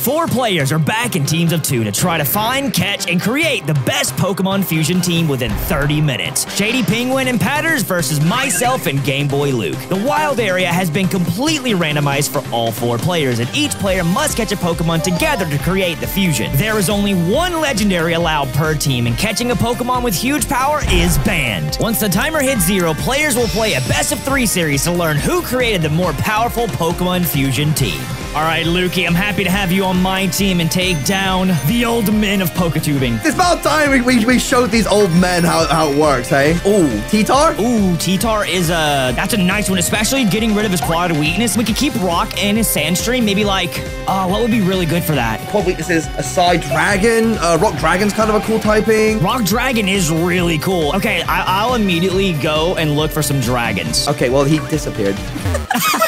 Four players are back in teams of two to try to find, catch, and create the best Pokemon Fusion team within 30 minutes. Shady Penguin and Patters versus myself and Game Boy Luke. The wild area has been completely randomized for all four players, and each player must catch a Pokemon together to create the fusion. There is only one legendary allowed per team, and catching a Pokemon with huge power is banned. Once the timer hits zero, players will play a best of three series to learn who created the more powerful Pokemon Fusion team. All right, Lukey, I'm happy to have you on my team and take down the old men of Poketubing. It's about time we, we, we showed these old men how, how it works, hey? Ooh, T-Tar? Ooh, T-Tar is a... That's a nice one, especially getting rid of his quad weakness. We could keep Rock and his sand stream. Maybe like... Uh, what would be really good for that? Quad weakness is a side dragon. Uh, Rock Dragon's kind of a cool typing. Rock Dragon is really cool. Okay, I I'll immediately go and look for some dragons. Okay, well, he disappeared.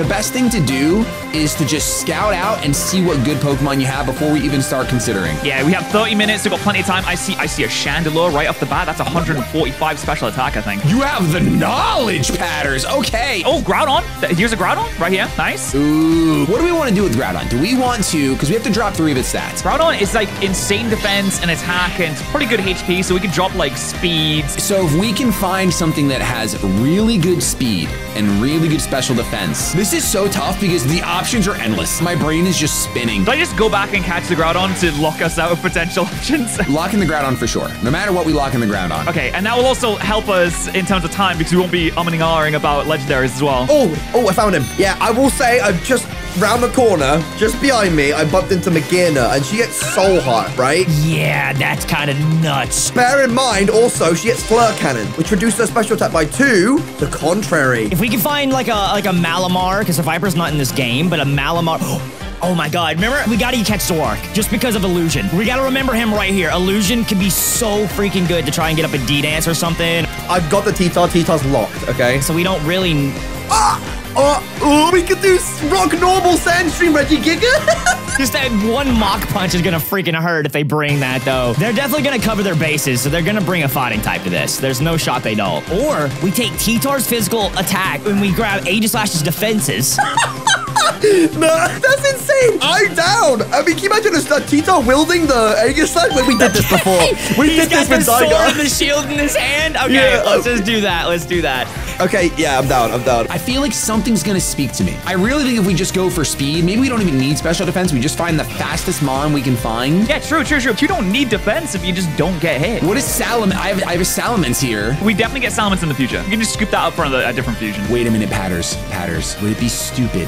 The best thing to do is to just scout out and see what good Pokemon you have before we even start considering. Yeah, we have 30 minutes. We've got plenty of time. I see I see a Chandelure right off the bat. That's 145 special attack, I think. You have the knowledge patterns. Okay. Oh, Groudon. Here's a Groudon right here. Nice. Ooh. What do we want to do with Groudon? Do we want to, because we have to drop three of its stats. Groudon is like insane defense and attack and it's pretty good HP, so we can drop like speeds. So if we can find something that has really good speed and really good special defense, this is so tough because the options are endless. My brain is just spinning. Do I just go back and catch the Groudon to lock us out of potential options? Locking the Groudon for sure. No matter what, we lock in the Groudon. okay, and that will also help us in terms of time because we won't be umming and ahhing about legendaries as well. Oh, oh, I found him. Yeah, I will say I'm just round the corner, just behind me, I bumped into Magearna, and she gets Soul Heart, right? Yeah, that's kind of nuts. Bear in mind, also, she gets Fleur Cannon, which reduces her special attack by two. The contrary. If we can find like a like a Malamar, because the Viper's not in this game, but a Malamar. Oh my god, remember? We gotta catch Zork, just because of Illusion. We gotta remember him right here. Illusion can be so freaking good to try and get up a D-Dance or something. I've got the T-Tar. T-Tar's locked, okay? So we don't really... Ah! Oh, oh, we could do Rock Normal Sandstream Reggie Giga. Just that one Mach Punch is gonna freaking hurt if they bring that, though. They're definitely gonna cover their bases, so they're gonna bring a fighting type to this. There's no shot they don't. Or we take T-Tar's physical attack and we grab Aegislash's defenses. no, that's insane. I'm down. I mean, can you imagine a T-Tar wielding the Aegislash? Wait, we did this before. We He's did got this the sword and the shield in his hand. Okay, Yeah, let's uh, just do that. Let's do that. Okay, yeah, I'm down. I'm down. I feel like something's gonna speak to me. I really think if we just go for speed, maybe we don't even need special defense. We just find the fastest Mon we can find. Yeah, true, true, true. You don't need defense if you just don't get hit. What is Salam? I have, I have a Salamence here. We definitely get Salamence in the future. You can just scoop that up for a, a different fusion. Wait a minute, Patters. Patters. Would it be stupid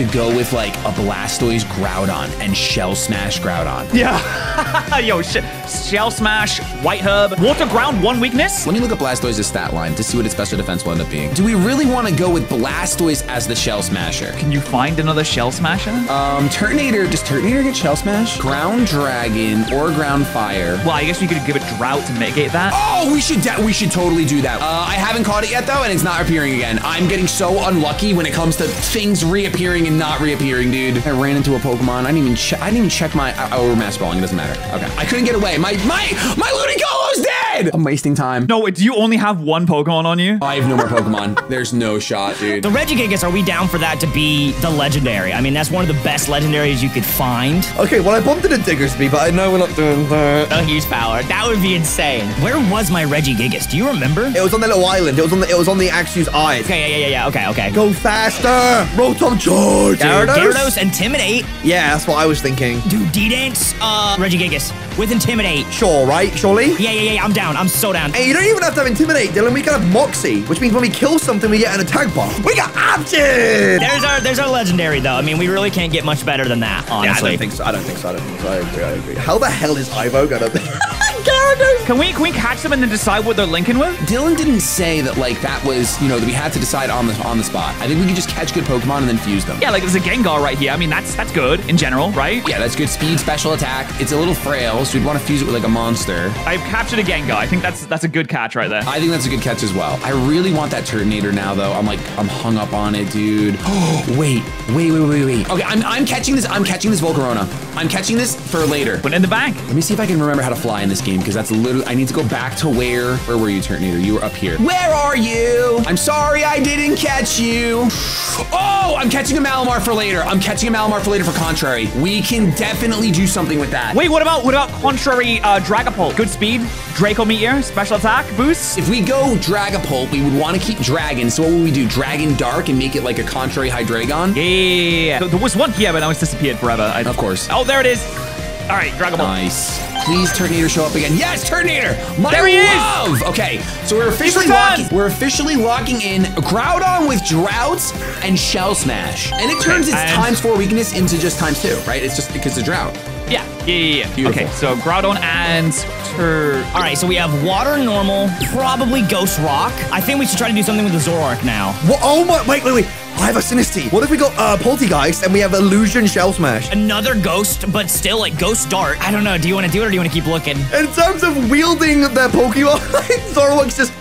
to go with like a Blastoise Groudon and Shell Smash Groudon? Yeah. Yo, sh- Shell Smash, White Herb, Water Ground, one weakness. Let me look up Blastoise's stat line to see what its special defense will end up being. Do we really want to go with Blastoise as the Shell Smasher? Can you find another Shell Smasher? Um, Turtonator, does Turtonator get Shell Smash? Ground Dragon or Ground Fire? well, I guess we could give it Drought to mitigate that. Oh, we should we should totally do that. Uh, I haven't caught it yet though, and it's not appearing again. I'm getting so unlucky when it comes to things reappearing not reappearing, dude. I ran into a Pokemon. I didn't even check. I didn't even check my. Oh, we're mass balling. It doesn't matter. Okay, I couldn't get away. My my my Ludicolo's dead. I'm wasting time. No, wait, do you only have one Pokemon on you? I have no more Pokemon. There's no shot, dude. The Regigigas, are we down for that to be the legendary? I mean, that's one of the best legendaries you could find. Okay, well, I bumped into Diggersby, but I know we're not doing that. A huge power. That would be insane. Where was my Regigigas? Do you remember? It was on the little island. It was on the. It was on the Axew's eyes. Okay, yeah, yeah, yeah, yeah. Okay, okay. Go faster! Rotom charge! Gyarados? Gyarados, Intimidate. Yeah, that's what I was thinking. Dude, D-Dance, uh, Regigigas with Intimidate. Sure, right? Surely? Yeah, yeah, yeah, yeah, I'm down. I'm so down. And you don't even have to have Intimidate, Dylan. We can have Moxie, which means when we kill something, we get an attack bar. We got Option! There's our there's our legendary though. I mean, we really can't get much better than that, Yeah, I honestly. don't think so. I don't think so. I don't think so. I agree. I agree. How the hell is Ivo gonna be? Gyarados! Can we can we catch them and then decide what they're linking with? Dylan didn't say that like that was you know that we had to decide on the on the spot. I think we could just catch good Pokemon and then fuse them. Yeah, like there's a Gengar right here. I mean, that's that's good in general, right? Yeah, that's good speed, special attack. It's a little frail, so we'd want to fuse it with like a monster. I've captured a Gengar. I think that's that's a good catch right there. I think that's a good catch as well. I really want that Turtonator now, though. I'm like, I'm hung up on it, dude. Oh, wait, wait, wait, wait, wait. Okay, I'm, I'm catching this. I'm catching this Volcarona. I'm catching this for later. Put it in the bank. Let me see if I can remember how to fly in this game. game because that's literally. I need to go back to where. Where were you, Turtonator? You were up here. Where are you? I'm sorry I didn't catch you. Oh, I'm catching a Malamar for later. I'm catching a Malamar for later for Contrary. We can definitely do something with that. Wait, what about what about contrary uh, Dragapult? Good speed, Draco Meteor, special attack boost. If we go Dragapult, we would want to keep Dragon. So what would we do? Dragon Dark and make it like a Contrary Hydreigon? Yeah, yeah, yeah, yeah. There was one here, but now it's disappeared forever. I, Of course. Oh, there it is. All right, Dragon Ball. Nice. Please, Turtonator, show up again. Yes, Turtonator! My There he is! Okay, so we're officially returned! locking. We're officially locking in Groudon with Droughts and Shell Smash, and it turns its and- times four weakness into just times two, right? It's just because of Drought. Yeah, yeah, yeah, yeah. Beautiful. Okay, so Groudon and Tur. All right, so we have water normal, probably ghost rock. I think we should try to do something with the Zoroark now. What? Oh my! Wait, wait, wait. I have a Sinistea. What if we got uh, Polteageist and we have Illusion Shell Smash? Another ghost, but still like ghost dart. I don't know. Do you want to do it or do you want to keep looking? In terms of wielding their Pokemon, Zoroark's just.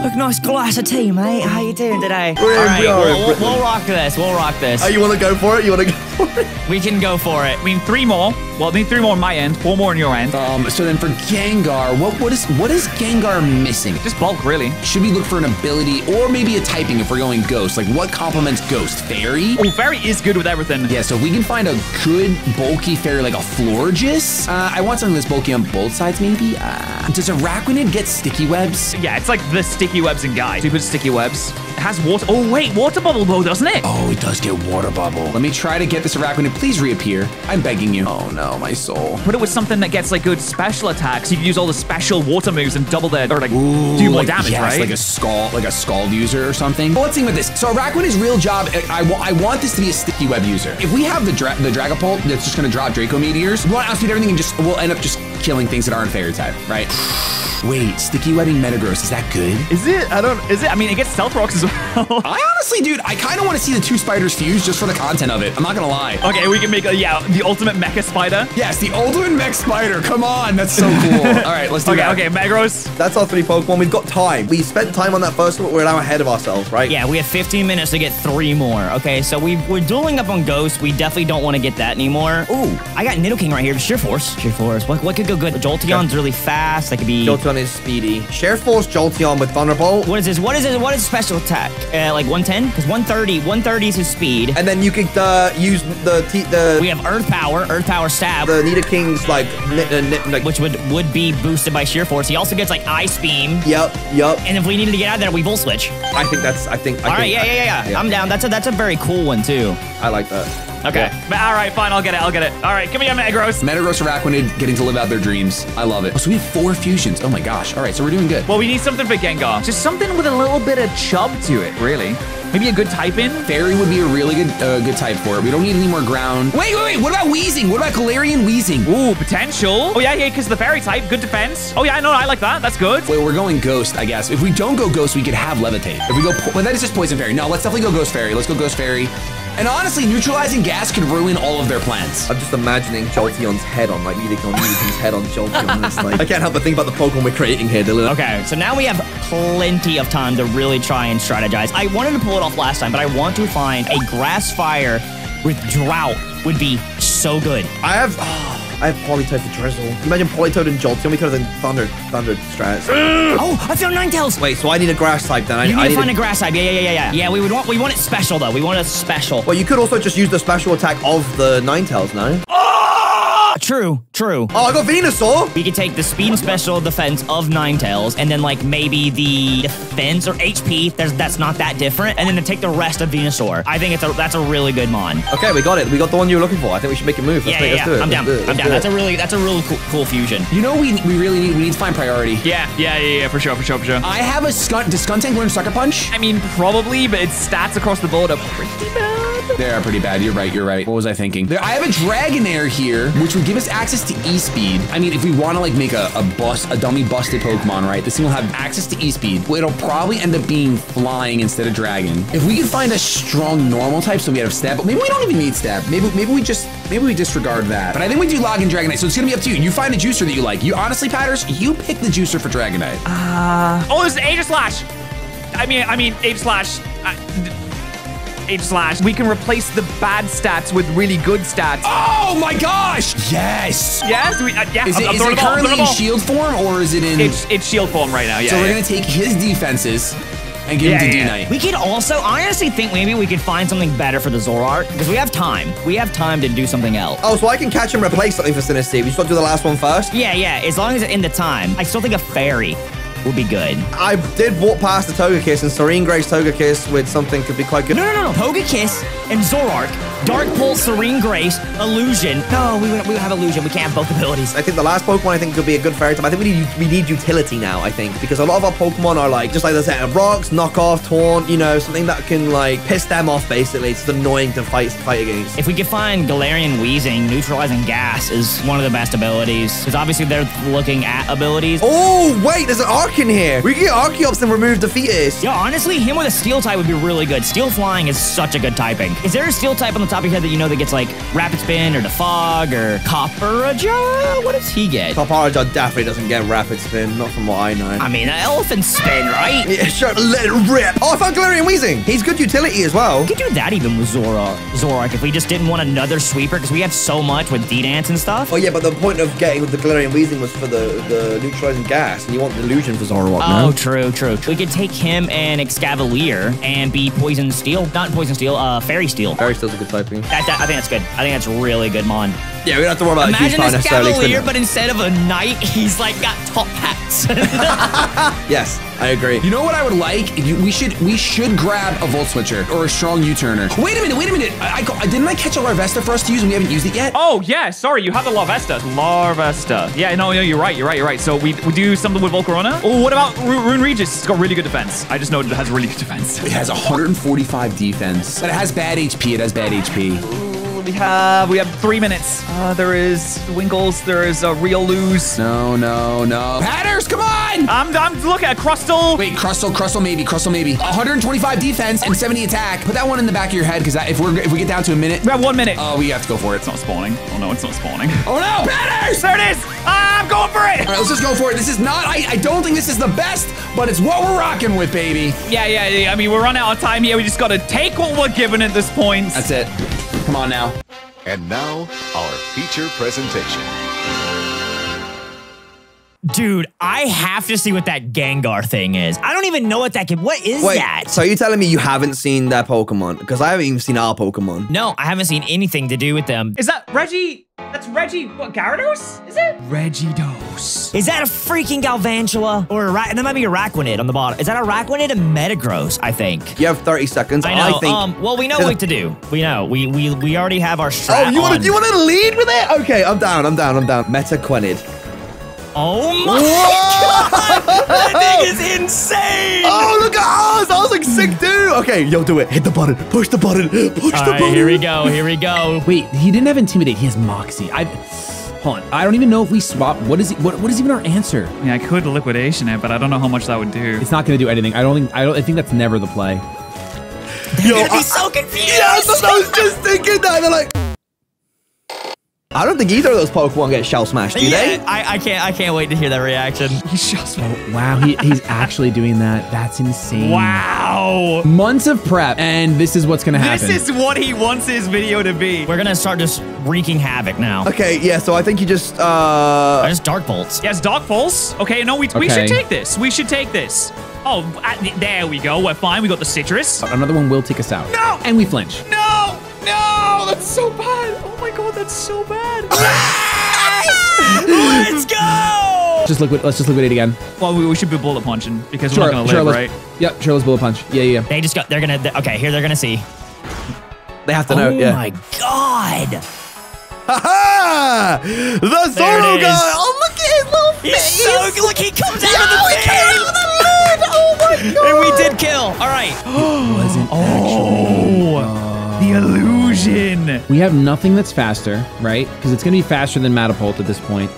Look, nice glass of tea, mate. How you doing today? We're All right, we are we'll, we'll, we'll rock this. We'll rock this. Oh, you want to go for it? You want to go for it? we can go for it. I mean, three more. Well, I need three more on my end, four more on your end. Um, so then for Gengar, what what is what is Gengar missing? Just bulk, really. Should we look for an ability or maybe a typing if we're going Ghost? Like what complements Ghost? Fairy? Oh, Fairy is good with everything. Yeah, so if we can find a good bulky fairy like a Florges, uh, I want something that's bulky on both sides maybe. Uh, does Araquanid get sticky webs? Yeah, it's like the sticky webs in Guy. Stupid sticky webs. It has water. Oh, wait, water bubble though, doesn't it? Oh, it does get water bubble. Let me try to get this Araquanid. Please reappear. I'm begging you. Oh no, my soul. Put it with something that gets like good special attacks. You can use all the special water moves and double their or like do more like, damage, yes, right? like a scald, like a scald user or something. Well, let's think with this. So Araquanid's real job, I, I, I want this to be a sticky web user. If we have the dra- the Dragapult that's just gonna drop Draco meteors, we want to outspeed everything and just we'll end up just killing things that aren't fairy type, right? Wait, sticky webbing Metagross is that good? is it? I don't. Is it? I mean, it gets stealth rocks as well. I honestly, dude, I kind of want to see the two spiders fuse just for the content of it. I'm not gonna lie. okay, we can make a yeah the ultimate mecha spider. Yes, the ultimate mech spider. Come on, that's so cool. All right, let's do Okay, that. okay, Metagross. That's our three Pokemon. We've got time. We spent time on that first one. We're now ahead of ourselves, right? Yeah, we have 15 minutes to get three more. Okay, so we we're dueling up on Ghost. We definitely don't want to get that anymore. Ooh, I got Nidoking right here. Sheer Force. Sheer Force. What, what could go good? Jolteon's really fast. That could be. Jolteon is speedy. Sheer Force Jolteon with Thunderbolt. what is this? What is this? What is special attack? Uh, like 110? Because 130, 130 is his speed. And then you could uh, use the t- the We have Earth Power, Earth Power Stab, the Nidoking's like, like which would would be boosted by Sheer Force. He also gets like Ice Beam. Yep, yep. And if we needed to get out of there, we Volt Switch. I think that's. I think. I All right, think, yeah, yeah, yeah, yeah. I'm down. That's a that's a very cool one too. I like that. Okay, but all right, fine. I'll get it. I'll get it. All right, give me a Megros. Metagross Araquanid getting to live out their dreams. I love it. Oh, so we have four fusions. Oh my gosh. All right, so we're doing good. Well, we need something for Gengar. Just something with a little bit of chub to it, really. Maybe a good type in. Fairy would be a really good uh, good type for it. We don't need any more ground. Wait, wait, wait. What about Weezing? What about Galarian Weezing? Ooh, potential. Oh yeah, yeah, because the fairy type, good defense. Oh yeah, no, I like that. That's good. Wait, we're going Ghost, I guess. If we don't go Ghost, we could have Levitate. If we go, well, that is just Poison Fairy. No, let's definitely go Ghost Fairy. Let's go Ghost Fairy. And honestly, neutralizing gas could ruin all of their plans. I'm just imagining Jolteon's head on like Nidoking's head on Jolteon. It's like I can't help but think about the Pokemon we're creating here, Dylan. Okay, so now we have plenty of time to really try and strategize. I wanted to pull it off last time, but I want to find a grass fire with drought would be so good. I have. Oh, I have Politoed for Drizzle. Imagine Politoed and Jolteon. Have done Thunder Thunder strats. Oh, I found Ninetales. Wait, so I need a grass type then. I, You need I to find a- a grass type. Yeah, yeah, yeah, yeah, yeah. We would want we want it special though. We want it special. Well, you could also just use the special attack of the Ninetales, no? Ah, true, true. Oh, I got Venusaur! We could take the speed and special defense of Ninetales, and then like maybe the defense or HP. There's that's not that different, and then to take the rest of Venusaur. I think it's a that's a really good mon. Okay, we got it. We got the one you were looking for. I think we should make a move. Let's Yeah, make, yeah, let's yeah. do it. I'm Let's down. do it. I'm Let's down. do That's it. a really that's a really cool, cool fusion. You know, we we really need we need to find priority. Yeah, yeah, yeah, yeah, for sure, for sure, for sure. I have a Skunt. Does Skuntank learn Sucker Punch? I mean, probably, but its stats across the board are pretty bad. They are pretty bad. You're right. You're right. What was I thinking? There, I have a Dragonair here, which would give us access to E-Speed. I mean, if we want to like make a, a bust, a dummy busted Pokemon, right? This thing will have access to E-Speed. It'll probably end up being flying instead of Dragon. If we could find a strong normal type, so we have Stab, but maybe we don't even need Stab. Maybe maybe we just maybe we disregard that. But I think we do Log and Dragonite, so it's gonna be up to you. You find a juicer that you like. You honestly, Patters, you pick the juicer for Dragonite. Oh, there's an Aegislash. I mean, I mean, Aegislash. Uh, d- H slash, we can replace the bad stats with really good stats. Oh my gosh! Yes. Yes, we, uh, yeah. Is I'm- it, I'm is throwing it the ball, I'm currently in shield form or is it in? It's it's shield form right now. Yeah. so we're gonna take his defenses and give Yeah, him to yeah, D yeah. Knight. We could also, I honestly think maybe we could find something better for the Zoroark because we have time. We have time to do something else. Oh, so I can catch and replace something for Sinistea. We just got to do the last one first. Yeah, yeah. As long as it's in the time, I still think a fairy would be good. I did walk past the Togekiss, and Serene Grace Togekiss with something could be quite good. No, no, no, no. Togekiss and Zoroark, Dark Pulse, Serene Grace, Illusion. No, we would, we would have Illusion. We can't have both abilities. I think the last Pokemon I think could be a good fairy type. I think we need we need utility now. I think because a lot of our Pokemon are like just like the set of rocks, knockoff, taunt. You know, something that can like piss them off. Basically, it's annoying to fight fight against. If we could find Galarian Weezing, neutralizing gas is one of the best abilities. Because obviously they're looking at abilities. Oh wait, there's an Arc in here. We can get Archeops and remove Defeatist. Yeah, honestly, him with a steel type would be really good. Steel flying is such a good typing. Is there a steel type on the top of your head that you know that gets like rapid spin or defog or Copperajah? What does he get? Paparaja definitely doesn't get rapid spin, not from what I know. I mean, an elephant spin, right? yeah, sure, let it rip. Oh, I found Galarian Weezing. He's good utility as well. We could do that even with Zora, Zorak if we just didn't want another sweeper because we have so much with D-Dance and stuff. Oh yeah, but the point of getting with the Galarian Weezing was for the, the neutralizing gas, and you want the illusion for Zoroark, Oh, no? true, true. We could take him and Escavalier and be Poison Steel. Not Poison Steel, uh, Fairy Steel. Fairy Steel's a good typing. That, that- I think that's good. I think that's really good, Mon. Yeah, we don't have to worry about a huge Imagine power this necessarily. Cavalier, but instead of a knight, he's like got top hats. yes, I agree. You know what I would like? If you, we should we should grab a Volt Switcher or a strong U-turner. Wait a minute, wait a minute. I, I, didn't I catch a Larvesta for us to use and we haven't used it yet? Oh yeah, sorry, you have the Larvesta. Larvesta. Yeah, no, no, you're right, you're right, you're right. So we, we do something with Volcarona. Oh, what about Ru- Runerigus? It's got really good defense. I just noted it has really good defense. It has 145 defense, but it has bad HP. It has bad HP. We have we have three minutes. Uh, there is Winkles. There is a real lose. No, no, no. Patters, come on! I'm I'm looking at Crustle. Wait, Crustle, Crustle maybe, Crustle maybe. 125 defense and 70 attack. Put that one in the back of your head because if we're if we get down to a minute, we have one minute. oh, we have to go for it. it's not spawning. Oh no, it's not spawning. Oh no, Patters! there it is. Ah, I'm going for it. All right, let's just go for it. This is not, I, I don't think this is the best, but it's what we're rocking with, baby. Yeah, yeah, yeah. I mean, we're running out of time here. We just got to take what we're given at this point. That's it. Come on now. And now, our feature presentation. Dude, I have to see what that Gengar thing is. I don't even know what that can. What is Wait, that? so you telling me you haven't seen that Pokemon? Because I haven't even seen our Pokemon. no, I haven't seen anything to do with them. Is that Reggie? That's Reggie. What Gyarados? Is it? Regidos. Is that a freaking Galvantula or a Ra- that might be a Raquanid on the bottom? Is that a Raquanid and Metagross? I think. You have 30 seconds. I know. I think. um, well, we know what to do. We know. We we we already have our strat. oh, you want to you want to lead with it? Okay, I'm down. I'm down. I'm down. Metaquenid. Oh my Whoa! that thing is insane! Oh, look at us! I was like sick, dude. Okay, yo, do it. Hit the button. Push the button. Push All the right, button. here we go. Here we go. Wait, he didn't have intimidate. He has moxie. I hold on. I don't even know if we swap. What is what? What is even our answer? Yeah, I could liquidation it, but I don't know how much that would do. It's not going to do anything. I don't think. I don't. I think that's never the play. Yo, You're gonna I- be so confused. Yeah, that's what I was just thinking that. They're like. I don't think either of those Pokemon get shell smashed, do Yeah, they? I, I can't I can't wait to hear that reaction. He's just Wow, he, he's actually doing that. That's insane. wow. Months of prep, and this is what's going to happen. This is what he wants his video to be. We're gonna start just wreaking havoc now. Okay, yeah, so I think you just, uh... I Just dark bolts. Yes, Dark Pulse. Okay, no, we, we should take this. We should take this. Oh, uh, there we go. We're fine. We got the Sitrus. Another one will take us out. No! And we flinch. No! No! That's so bad. Oh my god, that's so bad. Let's go! Just liquid. Let's just liquidate again. well, we, we should be bullet punching because Sure, we're not gonna sure. live, right? Yep, sure. Let's bullet punch. Yeah, yeah. They just got. They're gonna. okay, here they're gonna see. They have to know, oh yeah. my god! Ha-ha! The Zoro guy! Oh, look at his little He's face! so look. He comes out of the he And we did kill. All right. It Wasn't Oh, the illusion. We have nothing that's faster, right? Because it's going to be faster than Matapult at this point.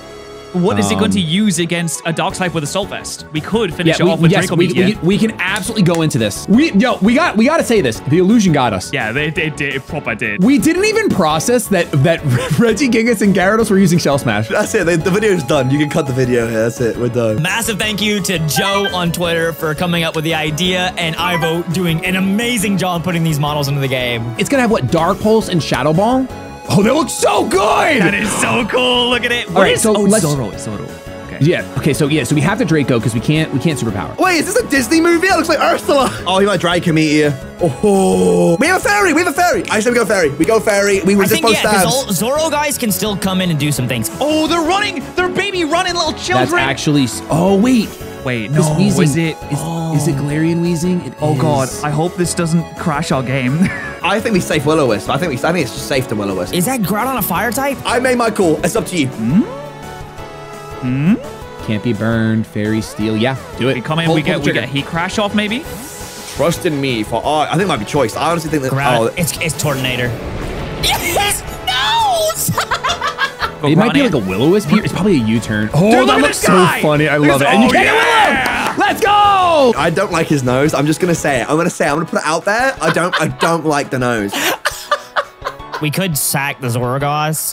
What is it going to Um, use against a dark type with a Soul Vest? We could Yeah, finish it we, off with yes, Draco we, we, can- we can absolutely go into this. We yo, we got we got to say this. The illusion got us. Yeah, they, they did. It proper did. We didn't even process that that Regigigas and Gyarados were using Shell Smash. That's it. The, the video's done. You can cut the video here. That's it. We're done. Massive thank you to Joe on Twitter for coming up with the idea and Ivo doing an amazing job putting these models into the game. It's gonna have what Dark Pulse and Shadow Ball. Oh, that looks so good. That is so cool. Look at it. All right, so oh, let's- Zoro. Zoro. Okay. Yeah. Okay. So yeah. So we have the Draco because we can't we can't superpower. Wait, is this a Disney movie? It looks like Ursula. Oh, he might drag Meteor. Oh, we have a fairy. We have a fairy. I say we go fairy. We go fairy. We resist think, both yeah, because stabs. Zoro guys can still come in and do some things. Oh, they're running. They're baby running little children. That's actually. Oh wait. Wait, no. wheezing Is it? is, is it Galarian wheezing? It Oh God! I hope this doesn't crash our game. I think we safe will wisp I think we. I think it's just safe to will wisp Is that Groudon a fire type? I made my call. It's up to you. Hmm. Hmm. Can't be burned. Fairy Steel. Yeah. Do it. we come in. Pull- we pull get the we get heat crash off maybe. Trust in me for. Oh, I think it might be choice. I honestly think that. Groudon. Oh, It's, it's Tornado. Yes! No! It might be Run like a will o wisp. It's probably a U-turn. Oh, Dude, that at looks so guy. funny. I Look love it. And you this- can't oh, get yeah. Willow. Let's go. I don't like his nose. I'm just gonna say it. I'm gonna say. It. I'm gonna put it out there. I don't. I don't like the nose. we could sack the Zoroark.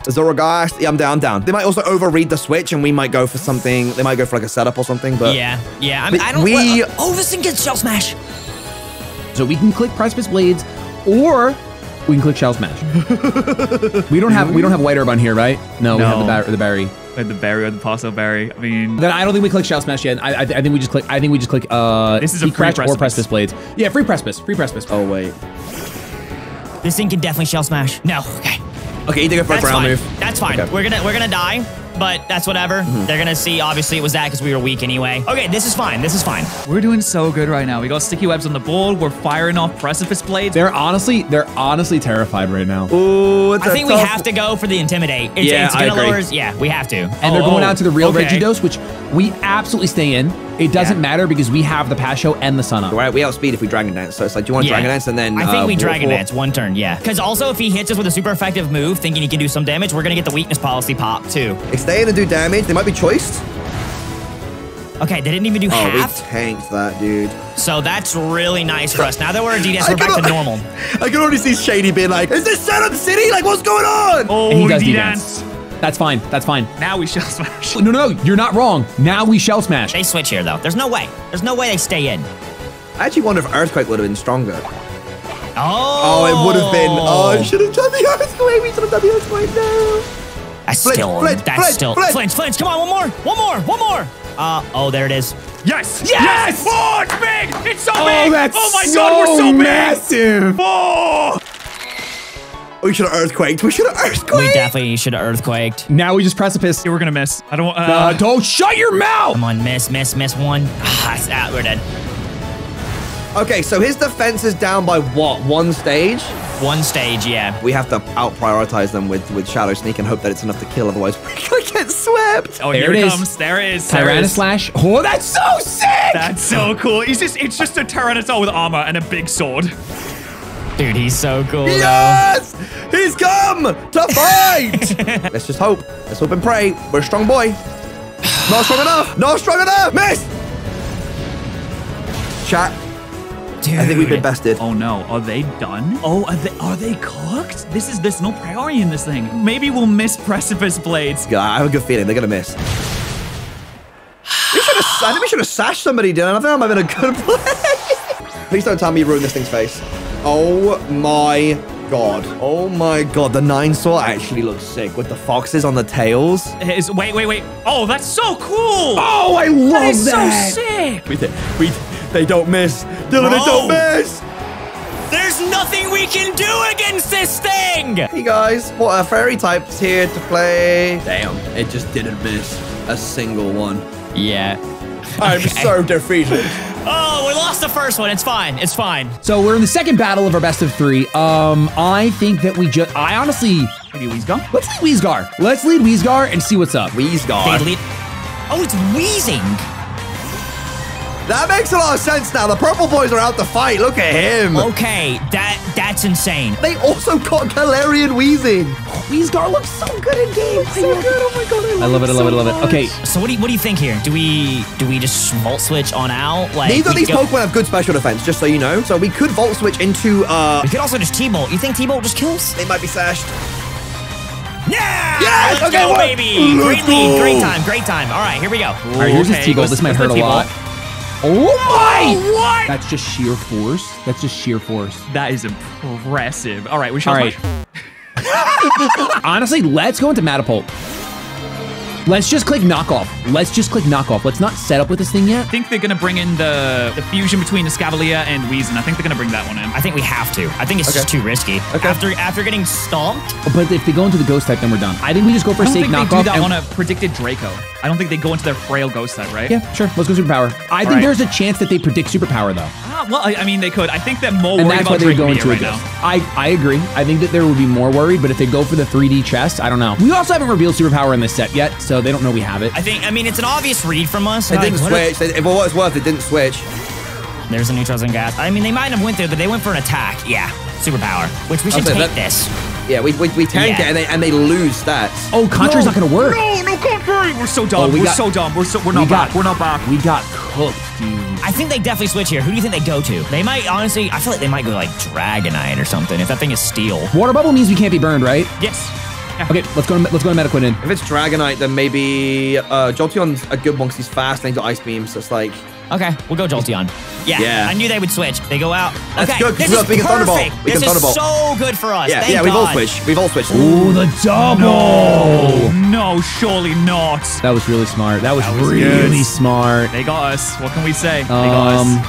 The Zoroark. Yeah, I'm down. I'm down. They might also overread the switch, and we might go for something. They might go for like a setup or something. But Yeah, yeah. I mean, I don't. we- what- oh, this thing gets Shell Smash. So we can click Precipice Blades, or we can click Shell Smash. we don't have we don't have White Herb on here, right? No, we have the, No. bar- the berry. Like the berry or the Passho berry. I mean, Then I don't think we click Shell Smash yet. I, I, I think we just click. I think we just click. Uh, This is a free Crash or Precipice. Precipice Blades. Yeah, free Precipice. Free Precipice. oh wait. This thing can definitely Shell Smash. No, okay. Okay, you take a first That's round fine. move. That's fine. Okay. We're gonna we're gonna die, but that's whatever. Mm-hmm. They're gonna see. Obviously, it was that because we were weak anyway. Okay, this is fine. This is fine. we're doing so good right now. We got sticky webs on the board. We're firing off precipice blades. They're honestly, they're honestly terrified right now. Ooh, I I a think we tough- have to go for the intimidate. It's, Yeah, it's I gonna agree. lower. us- Yeah, we have to. And they're Oh, going out to the real okay. Regidos, which we absolutely stay in. It doesn't Yeah. matter because we have the Pass Show and the Sun Up. Right, we outspeed if we Dragon Dance. So it's like, do you want Yeah. Dragon Dance and then? I think uh, we Dragon Waterfall? Dance one turn. Yeah, because also if he hits us with a super effective move, thinking he can do some damage, we're gonna get the weakness policy pop too. If They stay in and do damage. They might be choiced. Okay, they didn't even do Oh, half, we tanked that, dude. so that's really nice for us. Now that we're a DDS, we're back to normal. I can already see Shady being like, "Is this setup city? Like, what's going on?" oh, And he does D-dance. D-Dance. That's fine. That's fine. Now we shall smash. No, no, no. You're not wrong. Now we Shell Smash. They switch here though. There's no way. There's no way they stay in. I actually wonder if Earthquake would have been stronger. Oh, Oh, it would have been. Oh, I should have done the Earthquake. We should have done the Earthquake now. That's Flinch, still. flinch, that's flinch, still. flinch. Flinch, flinch. Come on, one more, one more, one more. Uh oh, there it is. Yes! Yes! Oh, it's big! It's so Oh, big! that's oh my so god, we're so big! massive. Oh! We should have Earthquaked. We should have Earthquaked. We definitely should have earthquaked. Now we just Precipice. Yeah, we're gonna miss. I don't. Uh, Uh, don't shut your mouth. Come on, miss, miss, miss one. Ah, it's out. We're dead. Okay, so his defense is down by what? One stage? One stage, yeah. We have to out prioritize them with, with Shadow Sneak and hope that it's enough to kill, otherwise we're gonna get swept. oh, There here it it is. comes. There it is. There it is. Tyrannoslash. Oh, that's so sick. That's so cool. It's just it's just a Tyrannosaur with armor and a big sword. Dude, he's so cool. though. Yes! He's come to fight! Let's just hope. Let's hope and pray. We're a strong boy. Not strong enough. Not strong enough. Miss! Chat. Dude. I think we've been bested. Oh no, are they done? Oh, are they are they cooked? This is there's no priority in this thing. Maybe we'll miss precipice blades. Yeah, I have a good feeling they're gonna miss. We should have. I think we should have sashed somebody, Dylan. I think that might have been a good play. Please don't tell me you ruined this thing's face. Oh my god. Oh my god. The nine saw actually looks sick with the foxes on the tails. Is wait wait wait. Oh, that's so cool. Oh, I love that is that. so sick. We, we, they don't miss. Dylan, they don't miss. There's nothing we can do against this thing. Hey guys, what a fairy type's here to play. Damn, it just didn't miss a single one. Yeah. I'm Okay. so defeated. Oh, we lost the first one. It's fine. It's fine. So we're in the second battle of our best of three. Um, I think that we just. I honestly. Maybe Weezgar? Let's lead Weezgar. Let's lead Weezgar and see what's up. They Weezgar. lead. Oh, it's wheezing. That makes a lot of sense now. The purple boys are out to fight. Look at him. Okay, that that's insane. They also got Galarian Weezing. Weezgar looks so good in game. So good. Oh my god. I love it. I love it. I love it. Okay, So what do you, what do you think here? Do we do we just volt switch on out? Like Neither of these go- Pokemon have good special defense, just so you know. So we could Volt Switch into, uh, We could also just T-Bolt. You think T-Bolt just kills? they might be sashed. Yeah! Yes! Let's Okay, go, what? baby! Let's Great lead, go. great time, great time. All right, here we go. all right, here's Okay, his T-Bolt. This might hurt a go lot. Oh my! Oh, what? That's just sheer force. That's just sheer force. That is impressive. All right, we shall All right. Honestly, let's go into Matapult. Let's just click knockoff. Let's just click knockoff. Let's not set up with this thing yet. I think they're gonna bring in the, the fusion between the Scavalier and Weezing. I think they're gonna bring that one in. I think we have to. I think it's just too risky. Okay. After after getting stomped, But if they go into the ghost type, then we're done. I think we just go for I don't safe think they do that on a predicted Draco. I don't think they go into their frail ghost type, right? yeah, sure. Let's go superpower. I think right. there's a chance that they predict superpower though, Ah, well, I, I mean, they could. I think they're more and worried that's why about they Draco go Meteor into a right now. I I agree. I think that there would be more worried. But if they go for the 3D chest, I don't know. We also haven't revealed superpower in this set yet, so they don't know we have it. I think. I mean, it's an obvious read from us. They Like, didn't what if- switch. They, for what it's worth, they didn't switch. There's a neutrals and gas. I mean, they might have went there, but they went for an attack. Yeah, superpower, which we should Okay, take that- this. Yeah, we, we, we tank Yeah. it and they, and they lose stats. oh, Contra's not gonna work. No, no contrary. We're so dumb. Oh, we we are got- so dumb. We're so we're we not got- back. We're not back. We got cooked, dude. I think they definitely switch here. Who do you think they go to? They might honestly. I feel like they might go like Dragonite or something. If that thing is steel. Water bubble means we can't be burned, right? Yes. Yeah. Okay, let's go. To, let's go to Metaquin in. If it's Dragonite, then maybe uh, Jolteon's a good one because he's fast and he's got Ice Beam, so it's like... Okay, we'll go Jolteon. Yeah, Yeah. I knew they would switch. They go out. That's okay, good, 'cause this we is got- we Thunderbolt. perfect. We this can is Thunderbolt. so good for us. Yeah, Thank yeah, we've all switched. We've all switched. Ooh, the double. No, surely not. That was really smart. That was, That was really good. smart. They got us. What can we say? They got Um, us.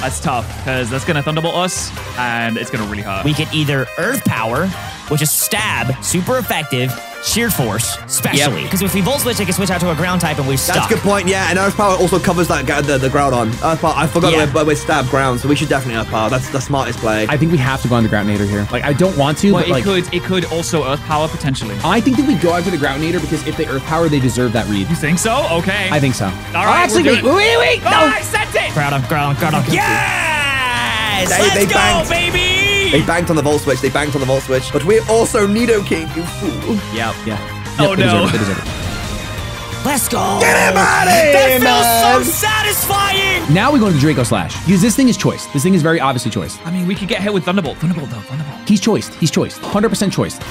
That's tough because that's gonna thunderbolt us, and it's gonna really hurt. We could either Earth Power, which is stab, super effective, sheer force, specially. Because if we Volt Switch, they can switch out to a ground type and we're stuck. That's a good point, yeah. And Earth Power also covers that the, the ground on. Earth Power, I forgot Yeah. we're, we're stab ground, so we should definitely Earth Power. That's the smartest play. I think we have to go on the Groundnator here. Like, I don't want to, Well, but it like, could it could also earth power potentially. I think that we go after the Groundnator because if they Earth Power, they deserve that read. You think so? Okay. I think so. All right. Oh, actually, we're wait, doing- wait, wait, no. I sent it. Ground on, ground on, ground on. Yes! They- Let's they go, banked. baby! They banked on the Volt Switch. They banked on the Volt Switch. But we're also Nidoking, you fool. Yeah, Yeah. Oh, Yep, deserve no. it, they deserve it. Let's go! Get him out of here, That man! feels so satisfying! Now we go to the Draco Slash. Because this thing is choice. This thing is very obviously choice. I mean, we could get hit with thunderbolt. Thunderbolt though. Thunderbolt. He's choiced. He's choiced. 100% choiced.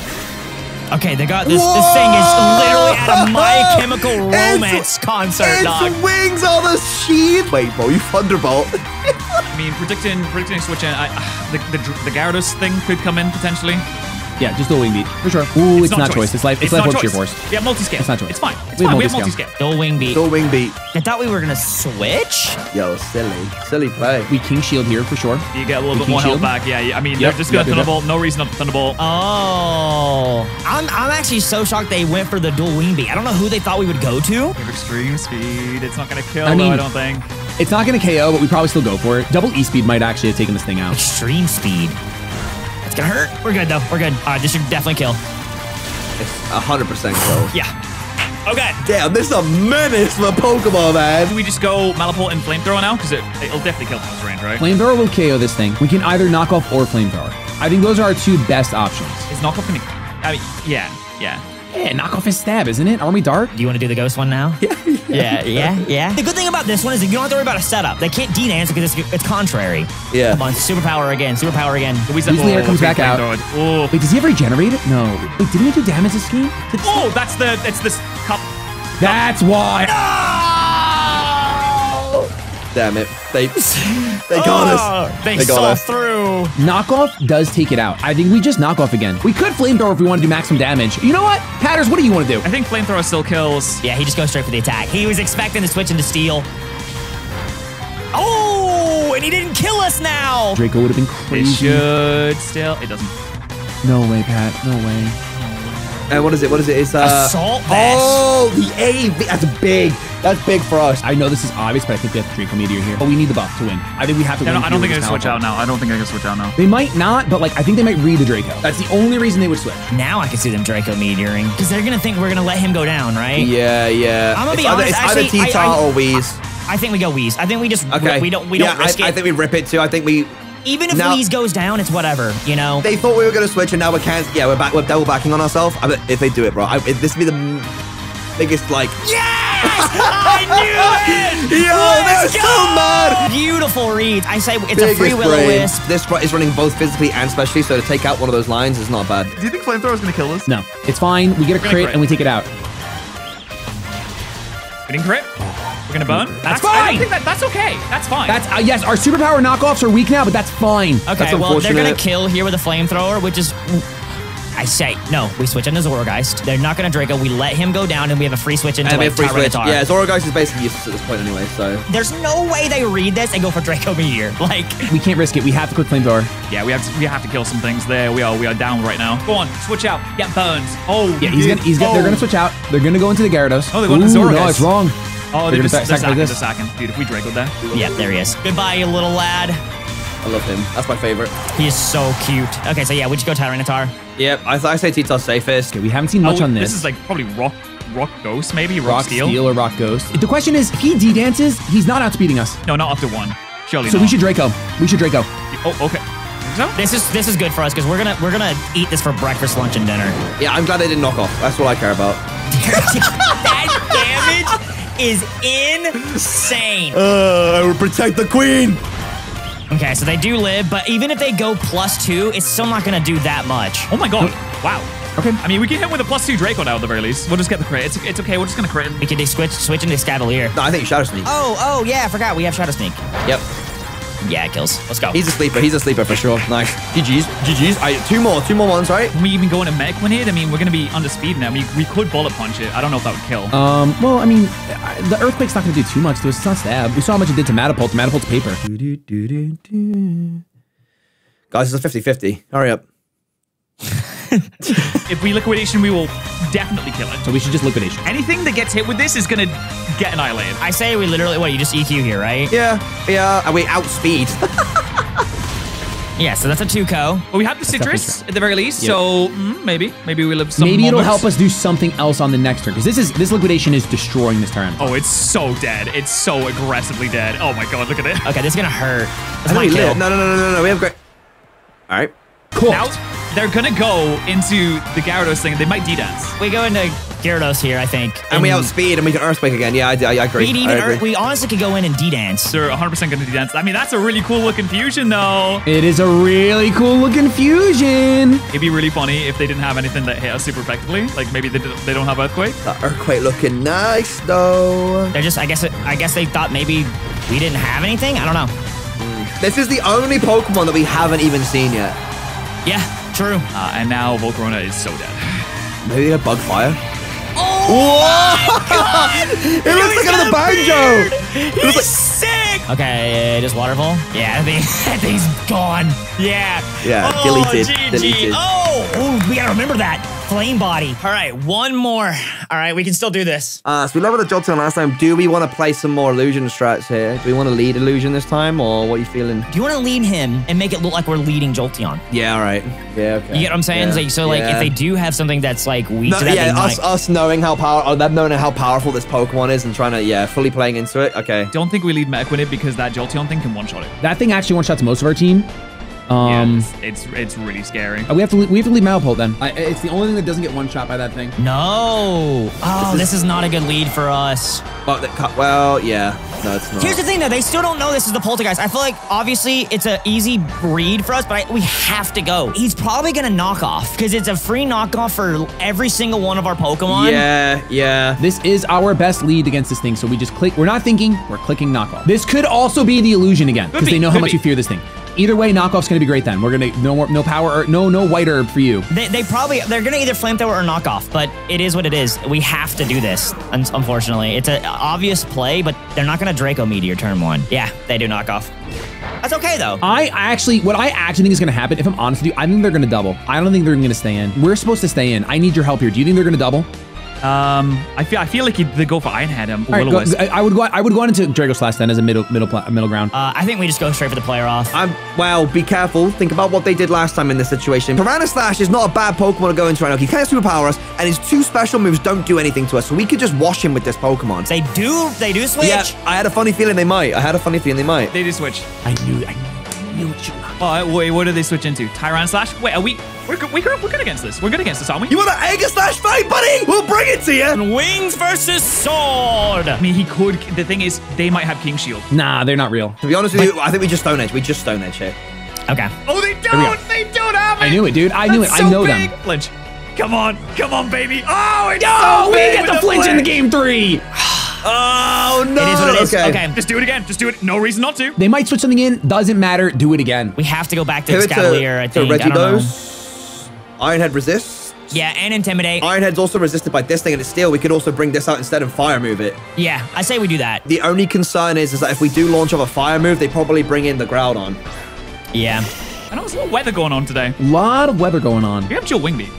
Okay, they got this. This thing is literally at a My Chemical It's- Romance concert, Its dog. wings are the sheath. Wait, bro, you Thunderbolt. I mean, predicting predicting switching. I, the the the Gyarados thing could come in potentially. Yeah, just do a wing beat. For sure. Ooh, it's, not, choice. It's life. It's, life not orb sheer choice. force. We have multi-scale. It's not choice. It's fine. It's We have fine. We have multi-scale. multi-scale. Dual wing beat. Dual Wing Beat. I thought we were gonna switch. Yo, silly. Silly play. We King Shield here for sure. You get a little We bit can more health shield? back. Yeah, yeah. I mean, Yep, they're just gonna yep, yep, yep. thunderbolt. No reason not to thunderbolt. Oh, I'm, I'm actually so shocked they went for the dual wing beat. I don't know who they thought we would go to. We have extreme speed. It's not gonna kill. I though, I don't think. It's not going to KO, but we probably still go for it. Double E speed might actually have taken this thing out. Extreme speed. That's gonna hurt. We're good though. We're good. All right, this should definitely kill. It's 100% kill. Yeah. Okay. Damn, this is a menace for Pokemon, Do man. we just go Malaport and Flamethrower now? Because it, it'll definitely kill from this range, right? Flamethrower will KO this thing. We can either knock off or Flamethrower. I think those are our two best options. Is knockoff gonna? I mean, yeah, yeah. Yeah, knock off his stab, isn't it? Aren't we dark? Do you want to do the ghost one now? Yeah. Yeah, yeah, yeah. The good thing about this one is that you don't have to worry about a setup. They can't D-dance because it's, it's contrary. Yeah. Come on, superpower again, superpower again. We said, Weasley comes back out. Oh, Wait, does he ever regenerate it? No. Wait, didn't he do damage this game? Did- oh, that's the it's this cup. That's why. Damn it. They they got us. Oh, They, They got saw us. through. Knockoff does take it out. I think we just knock off again. We could Flamethrower if we want to do maximum damage. You know what? Patters, what do you want to do? I think Flamethrower still kills. Yeah, he just goes straight for the attack. He was expecting to switch into steel. Oh, and he didn't kill us now. Draco would have been It crazy. should still. It doesn't. No way, Pat. No way. And what is it? What is it? It's uh. Assault vest. Oh, the A. That's big. That's big for us. I know this is obvious, but I think we have to Draco Meteor here. But we need the buff to win. I think we have to I win. don't, I don't think I with can this switch out now. I don't think I can switch out now. They might not, but like I think they might read the Draco. That's the only reason they would switch. Now I can see them Draco meteoring because they're gonna think we're gonna let him go down, right? Yeah, yeah. I'm gonna it's be either, honest, It's either actually, I- T-Tar I- or Wheeze. I think we go Wheeze. I think we just Okay. we don't we yeah, don't risk I, it. I think we rip it too. I think we. Even if now- Wheeze goes down, it's whatever. You know. They thought we were gonna switch, and now we can't. Yeah, we're back. We're double backing on ourselves. I bet if they do it, bro, I, it, this would be the biggest like. Yes! I knew it! Yo, Let's they're go! so mad! Beautiful read. I say it's a biggest free will wisp. This is running both physically and specially, so to take out one of those lines is not bad. Do you think flamethrower is gonna kill us? No, it's fine. We get a crit crit. and we take it out. Hitting crit. We're gonna burn. That's, I fine. don't think that, that's okay. That's fine. That's uh, yes. Our superpower knockoffs are weak now, but that's fine. Okay, That's well they're gonna kill here with a flamethrower, which is. I say no. We switch into Zorgeist. They're not gonna Draco. We let him go down, and we have a free switch into And we like have free switch. Tyranitar. Yeah, Zoroark is basically useless at this point anyway. So There's no way they read this and go for Draco Meteor. Like, We can't risk it. We have to click flamethrower. yeah, we have to, we have to kill some things. There we are. We are down right now. Go on, switch out. Get burned. Oh, Yeah, he's did. gonna, he's gonna, they're Oh. gonna switch out. They're gonna go into the Gyarados. Oh, they're going to Ooh, Zoroark. No, it's wrong. Oh, They're they're, just, they're sacrifice sacking, this. they're sacking. Dude, if we Dracoed there. yeah, there he is. Goodbye, you little lad. I love him. That's my favorite. He is so cute. Okay, so yeah, we just go Tyranitar. Yep, I, th- I say Tito's safest. Okay, we haven't seen much Oh, on this. This is like probably rock, rock ghost maybe, rock, Rock steel. Steel. or Rock Ghost. The question is, if he D-dances, he's not outspeeding us. No, not after one. Surely So not. we should Draco. We should Draco. Oh, okay. Think so? This is this is good for us because we're gonna we're gonna eat this for breakfast, lunch, and dinner. Yeah, I'm glad they didn't knock off. That's what I care about. that damage is insane. Uh, I will protect the queen. Okay, so they do live, but even if they go plus two, it's still not gonna do that much. Oh my god. Wow. Okay. I mean, we can hit him with a plus two Draco now at the very least. We'll just get the crit. It's, it's okay. We're just gonna crit. him. We could switch switch into Scavalier. No, I think Shadow Sneak. Oh, oh yeah, I forgot. We have Shadow Sneak. Yep. Yeah, it kills. Let's go. He's a sleeper. He's a sleeper for sure. Nice. GG's. GG's. I, two more. Two more ones, right? Can we even go into Mech Grenade? I mean, we're gonna be under speed now. We, we could bullet punch it. I don't know if that would kill. Um, well, I mean, I- the Earthquake's not gonna do too much to us. It's not stab. We saw how much it did to Matapult. Matapult's paper. Guys, it's a 50-50. Hurry up. if we liquidation, we will definitely kill it. So we should just liquidation. Anything that gets hit with this is gonna get annihilated. I say we literally what you just EQ here, right? Yeah. Yeah. And we outspeed. Yeah, so that's a two co. But we have the Sitrus at the very least, so mm, maybe, maybe we live some. Maybe it'll help us do something else on the next turn because this is this liquidation is destroying this turn. Oh, it's so dead. It's so aggressively dead. Oh my god, look at it. Okay, this is gonna hurt. That's my kill. live. No, no, no, no, no, no. We have great. All right. cool. Now they're gonna go into the Gyarados thing. And they might D-dance. We go into Gyarados here, I think. And we outspeed and we can Earthquake again. Yeah, I, I, I agree. We could I even agree. we honestly could go in and D-dance. They're 100% gonna D-dance. I mean, that's a really cool looking fusion, though. It is a really cool looking fusion. It'd be really funny if they didn't have anything that hit us super effectively. Like maybe they, they don't have Earthquake. That Earthquake looking nice, though. They're just I guess I guess they thought maybe we didn't have anything. I don't know. Mm. This is the only Pokemon that we haven't even seen yet. Yeah, true. Uh, and now Volcarona is so dead. Maybe a bug fire. Oh It looks like another banjo. He's sick. Okay, just waterfall. Yeah, I think that thing's gone. Yeah. Yeah, oh, deleted, GG. deleted. Oh, ooh, we gotta remember that flame body. All right, one more. All right, we can still do this. Uh, so we leveled the Jolteon last time. Do we want to play some more illusion strats here? Do we want to lead illusion this time, or what are you feeling? Do you want to lead him and make it look like we're leading Jolteon? Yeah, all right. Yeah, okay. You get what I'm saying? Yeah. So, so like, Yeah. if they do have something that's like weak No, to that, yeah, they us, might- us knowing how power, or them knowing how powerful this Pokemon is, and trying to, yeah, fully playing into it. Okay. Don't think we lead Metaquinib because that Jolteon thing can one-shot it. That thing actually one shots most of our team. Yeah, Um, it's, it's it's really scary. uh, we have to we have to leave Malapult then. I, it's the only thing that doesn't get one shot by that thing. No. Oh, this is not a good lead for us. But the, well, yeah. No, it's not. Here's the thing, though. They still don't know this is the poltergeist. I feel like obviously it's an easy read for us, but I, we have to go. He's probably gonna knock off because it's a free knockoff for every single one of our Pokemon. Yeah, yeah. This is our best lead against this thing, so we just click. We're not thinking, we're clicking knockoff. This could also be the illusion again, because be, they know how much be. we fear this thing. Either way, knockoff's gonna be great then. We're gonna no more no power or no no white herb for you. They, they probably they're gonna either flamethrower or knockoff, but it is what it is. We have to do this. Unfortunately, it's an obvious play, but they're not gonna Draco Meteor turn one. Yeah, they do knockoff. That's okay though. I actually, what I actually think is gonna happen, if I'm honest with you, I think they're gonna double. I don't think they're gonna stay in. We're supposed to stay in. I need your help here. Do you think they're gonna double? Um, I feel I feel like he'd- they go for Iron Head. Um, All right, Will go, I, I would go. I would go on into Draco Slash then as a middle middle middle ground. Uh, I think we just go straight for the player off. I'm, well, be careful. Think about what they did last time in this situation. Piranha Slash is not a bad Pokemon to go into right now. He can't superpower us, and his two special moves don't do anything to us, so we could just wash him with this Pokemon. They do, they do switch. Yeah, I had a funny feeling they might. I had a funny feeling they might. They do switch. I knew. I knew it. Oh, wait, what do they switch into? Tyran Slash? Wait, are we? We're good, we're good, we're good against this. We're good against this, aren't we? You want an Aegis Slash fight, buddy? We'll bring it to you. Wings versus sword. I mean, he could. The thing is, they might have King Shield. Nah, they're not real. To be honest with you, I think we just Stone Edge. We just Stone Edge here. Okay. Oh, they don't. They don't have it. I knew it, dude. I knew it. so I know big. them. Flinch. Come on, come on, baby. Oh, it's Oh, so we get with the flinch in the game three. Oh no! It is what it is. Okay. Okay. Just do it again. Just do it. No reason not to. They might switch something in. Doesn't matter. Do it again. We have to go back to Give it Escavalier, I to, to think. I don't know. Ironhead resists. Yeah, and Intimidate. Ironhead's also resisted by this thing and it's steel. We could also bring this out instead and fire move it. Yeah, I say we do that. The only concern is, is that if we do launch off a fire move, they probably bring in the Groudon. Yeah. I know there's a lot of weather going on today. A lot of weather going on. We have Jill Wingbeat.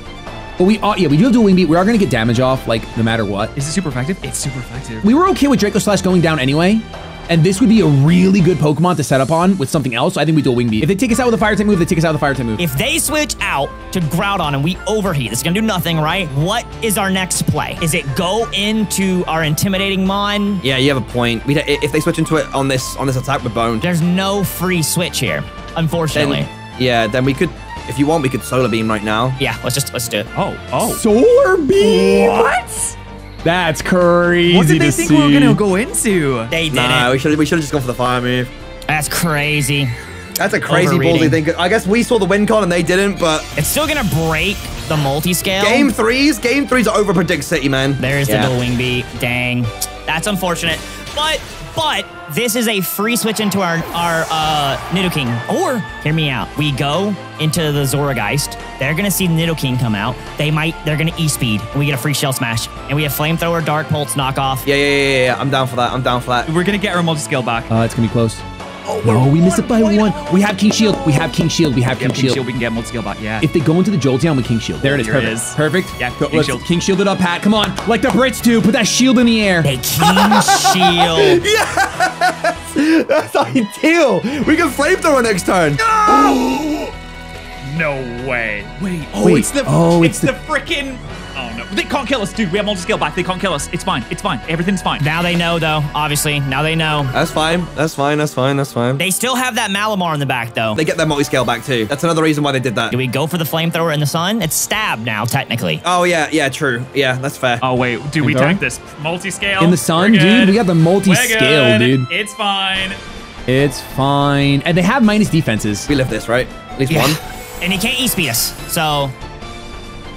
But we are, yeah, we do have dual wing beat. We are going to get damage off, like, no matter what. Is it super effective? It's super effective. We were okay with Draco Slash going down anyway. And this would be a really good Pokemon to set up on with something else. So I think we dual wing beat. If they take us out with a fire type move, they take us out with a fire type move. If they switch out to Groudon and we overheat, this is gonna do nothing, right? What is our next play? Is it go into our intimidating Mon? Yeah, you have a point. We if they switch into it on this on this attack with Bone, There's no free switch here, unfortunately. then yeah, then we could, if you want, we could Solar Beam right now. yeah, let's just let's do it. Oh, oh. Solar Beam! What? That's crazy What did they to think see. we were gonna go into? They did Nah, it. we should we should have just gone for the fire move. That's crazy. That's a crazy Overreading. ballsy thing. I guess we saw the win con and they didn't, but It's still gonna break the multi-scale. game threes, game threes are over predict City, man. There's Yeah. the dual wing beat. Dang. That's unfortunate. But but this is a free switch into our our uh Nidoking. Or hear me out. We go into the Zorageist. They're gonna see Nidoking come out. They might they're gonna E-speed and we get a free shell smash. And we have flamethrower, dark pulse, knockoff. Yeah, yeah, yeah, yeah, yeah. I'm down for that. I'm down for that. We're gonna get our multi-scale back. Uh, it's going to be close. Oh, no, we missed it by one. We have King Shield. We have King Shield. We have King King Shield. Shield. We can get multi-scale back. Yeah. If they go into the Jolteon with King Shield. There it is. Here it Perfect. is. Perfect. Yeah, Go, King let's- Shield. King Shielded up, Pat. Come on. Like the Brits do. Put that shield in the air. They king shield. yes! That's ideal. We can flamethrower next turn. no no way. Wait. Oh, Wait. it's the. Oh, it's, it's the freaking. Oh no. They can't kill us, dude. We have multi-scale back. They can't kill us. It's fine. It's fine. Everything's fine. Now they know though, obviously. Now they know. That's fine. That's fine. That's fine. That's fine. They still have that Malamar in the back though. They get their multi-scale back too. That's another reason why they did that. Do we go for the flamethrower in the sun? It's stab now, technically. Oh yeah, yeah, true. Yeah, that's fair. Oh wait, do we Go. tank this multi-scale In the sun, dude? We got the multi-scale, We're good. dude. It's fine. It's fine. And they have minus defenses. We live this, right? At least Yeah. one. And he can't E-speed us. So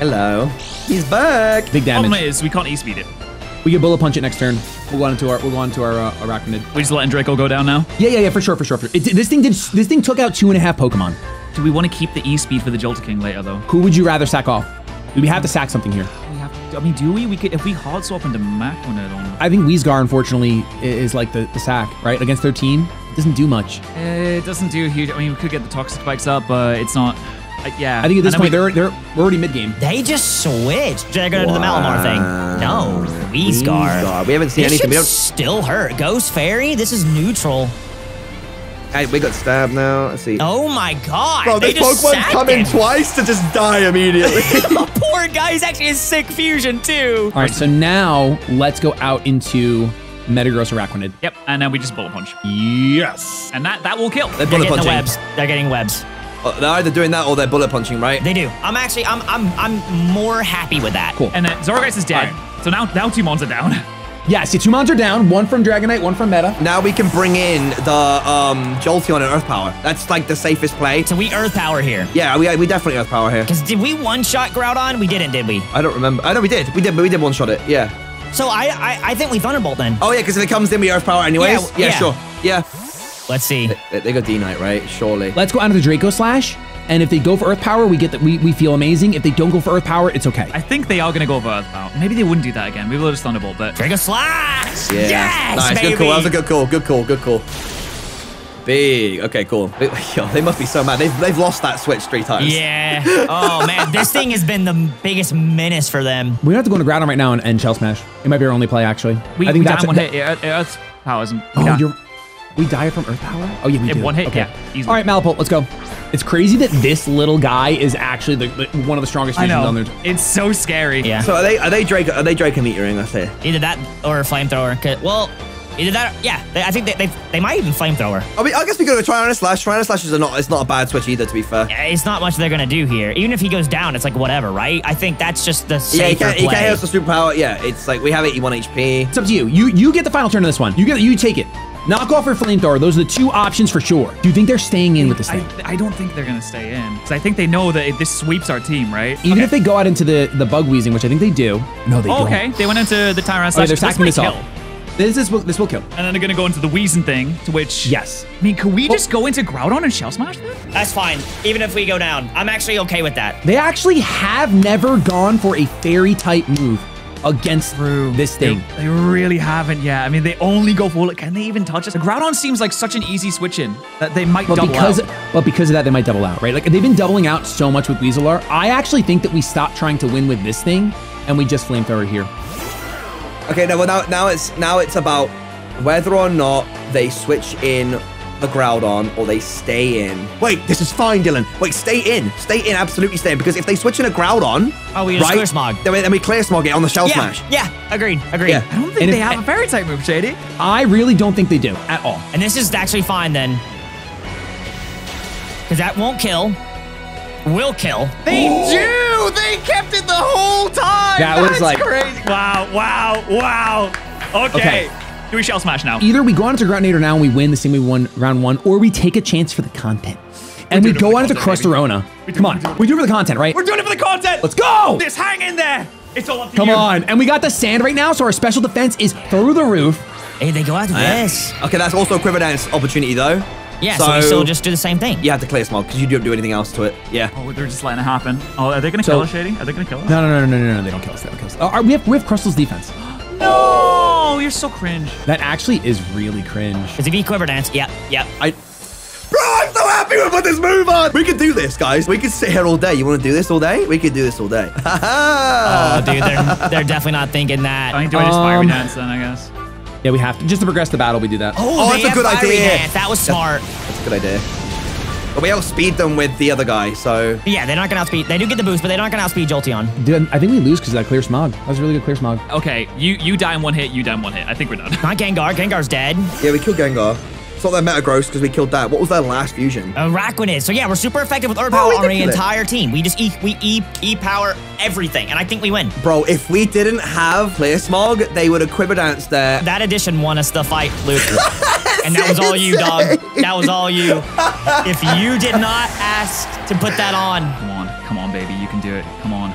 Hello. He's back. Big damage. Problem is, we can't e-speed it. We can bullet punch it next turn. We'll go on to our we'll go on to our uh, arachnid. We just letting Draco go down now. Yeah, yeah, yeah, for sure, for sure. For it, this thing did this thing took out two and a half Pokemon. Do we want to keep the e-speed for the Jolteking later though? Who would you rather sack off? Do we have to sack something here? We have to, I mean, do we? We could if we hard swap into Maconet on. I think Weezgar, unfortunately, is like the, the sack, right? Against their team. It doesn't do much. It doesn't do huge. I mean, we could get the toxic spikes up, but it's not. Uh, yeah. I think at this point then they're they're we're already mid game. they just switched. They're gonna the Malamar thing. No, Weezgar. Weezgar. We haven't seen This anything. should We don't. still hurt. Ghost Fairy. This is neutral. Hey, we got stabbed now. Let's see. Oh my god. Bro, this just Pokemon's sacked come in twice to just die immediately. the poor guy. He's actually a sick fusion too. All right, so now let's go out into Metagross Arachnid. Yep. And then we just bullet punch, Yes. and that that will kill. They're They're bullet getting the webs. They're getting webs. Uh, They're either doing that or they're bullet punching, right? They do. I'm actually. I'm. I'm. I'm more happy with that. Cool. And then Zorogeist is dead. So now now two mons are down. Yeah, see, two mons are down. One from Dragonite, one from Meta. Now we can bring in the um, Jolteon and Earth Power. That's like the safest play. So we Earth Power here. Yeah, we, we definitely Earth Power here. Because did we one shot Groudon? We didn't, did we? I don't remember. I know we did. We did, but we did one shot it. Yeah. So I. I, I think we Thunderbolt then. Oh yeah, because if it comes in, we Earth Power anyways. Yeah, Yeah, yeah. sure. Yeah. Let's see. They, they go D Knight, right? Surely. Let's go out of the Draco Slash. And if they go for Earth Power, we get that we, we feel amazing. If they don't go for Earth Power, it's okay. I think they are gonna go for Earth Power. Maybe they wouldn't do that again. Maybe they'll just Thunderbolt. But Draco Slash. Yeah. Yes, nice. baby. Good call. That was a good call. Good call. Good call. big. Okay, cool. Yo, they must be so mad. They've, they've lost that switch three times. Yeah. Oh man, this thing has been the biggest menace for them. We have to go into Groudon right now and, and Shell Smash. It might be our only play, actually. We, I think we that's down one that- hit. It, it's powers. and Oh, you're. We die from Earth Power? Oh, yeah, we In do. one hit, Okay. yeah, easily. All right, Malapult, let's go. It's crazy that this little guy is actually the, the- one of the strongest I fusions know. on there. It's so scary. Yeah. So are they are they Drake are they Drake and Meteoring? That's it. Either that or flamethrower. 'Cause- Well, either that. Or, yeah, they, I think they, they they might even flamethrower. I mean, I guess we could go Triana Slash. Triana Slash is not it's not a bad switch either. To be fair. It's not much they're gonna do here. Even if he goes down, it's like whatever, right? I think that's just the safer Yeah, he can't, he play. can't hit us with superpower. Yeah, it's like we have 81 HP. It's up to you. You you get the final turn of this one. You get you take it. Knock off or flamethrower. Those are the two options for sure. Do you think they're staying in with this thing? I don't think they're gonna stay in because I think they know that this sweeps our team, right? Even if they go out into the the bug wheezing, which I think they do. No, they Oh, don't. okay, they went into the Tyrant Okay, they're this sacking might this kill. off. This is will this will kill. And then they're gonna go into the Weezing thing, to which Yes. I mean, could we just go into Groudon and Shell Smash them? That's fine. Even if we go down, I'm actually okay with that. They actually have never gone for a fairy type move against this thing. They, they really haven't yet. I mean, they only go for it. Can they even touch us? The Groudon seems like such an easy switch in that they might But double because out. but because of that, they might double out, right? Like they've been doubling out so much with Weaselar. I actually think that we stop trying to win with this thing and we just flamethrower here. Okay, no, well now now it's now it's about whether or not they switch in the Groudon or they stay in. Wait, this is fine, Dylan. Wait, stay in, stay in, absolutely stay in. Because if they switch in a Groudon, Oh, we just right, clear smog. Then we, then we clear smog it on the Shell yeah, Smash. yeah, agreed, agreed. Yeah. I don't think And they if- have a fairy type move, Shady. I really don't think they do at all. And this is actually fine then. Because that won't kill. Will kill. They do. They kept it the whole time. That was That's like- crazy. Wow, wow, wow. Okay. Okay. Do we Shell Smash now? Either we go on into Groundnator now and we win the same way we won round one, or we take a chance for the content. And we doing it go for on the into content. Crustarona. Come on, we do it for the content, right? We're doing it for the content. Let's go! Just hang in there. It's all up to you. Come you. on. And we got the sand right now, so our special defense is through the roof. Hey, they go after this. Okay, that's also a Quiver Dance opportunity though. Yeah, so, we still just do the same thing. You have to clear smog because you don't do anything else to it. Yeah. Oh, they're just letting it happen. Oh, are they gonna So- kill us, Shady? Are they gonna kill us? No, no, no, no, no, no, no, they don't kill us. They don't kill us. Uh, we have we have Crystal's defense. No, you're so cringe. That actually is really cringe. Because if you quiver dance, yep, yep. I Bro, I'm so happy we put this move on. We could do this, guys. We could sit here all day. You want to do this all day? We could do this all day. Oh, dude, they're, they're definitely not thinking that. I think do I just fire Um, dance then? I guess. yeah, we have to just to progress the battle. We do that. Oh, that's they a good idea. Dance. That was smart. That's a good idea. But we outspeed them with the other guy, so Yeah, they're not gonna outspeed. They do get the boost, but they're not gonna outspeed Jolteon. Dude, I think we lose because of that clear smog. That was really good clear smog. Okay, you you die in one hit. You die in one hit. I think we're done. Not Gengar. Gengar's dead. yeah, we killed Gengar. It's not their Metagross because we killed that. What was their last fusion? Uh, Raquin is. So yeah, we're super effective with Earth Oh, Power we on the did kill it. entire team. We just E we E E power everything, and I think we win. Bro, if we didn't have Clear Smog, they would have Quiver Danced there. That addition won us the fight, Luke. and that was all you, dog. That was all you. If you did not ask to put that on, Come on, come on, baby, you can do it. Come on,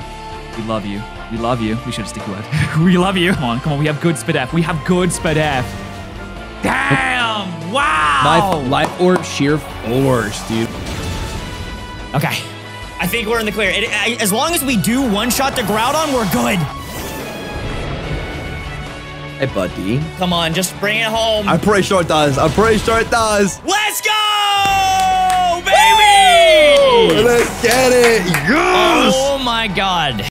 we love you. We love you. We should stick with. we love you. Come on, come on. We have good spit F. We have good spit F. Damn! Wow! Life, life orb sheer force, dude. okay. I think we're in the clear. It, I, as long as we do one shot to Groudon, we're good. Hey, buddy. Come on, just bring it home. I'm pretty sure it does. I'm pretty sure it does. Let's go, baby! Let's get it. Yes! Oh my god.